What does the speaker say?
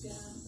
Yeah.